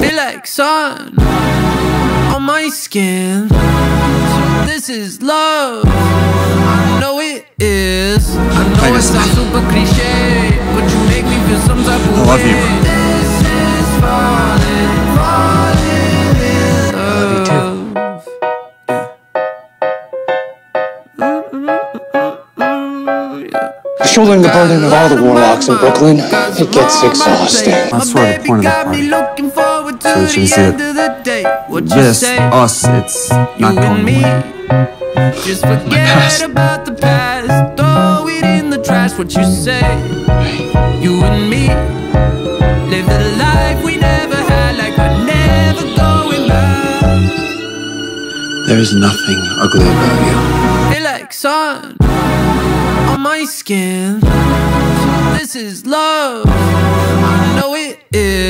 Feel like sun on my skin. So this is love. I know it is. I know it sounds super cliche, but you make me feel some type of I love you. way. This is falling, falling in love. Shouldering the burden of all the warlocks in Brooklyn, it gets exhausting. That's sort of the point of the party. So that you can see that This, us, it's not you and going me. away. Just forget about the past. Throw it in the trash. What you say? You and me live the life we never had, like we're never going back. There's nothing ugly about you. Feel like sun on my skin. This is love. I know it is.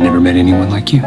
I've never met anyone like you.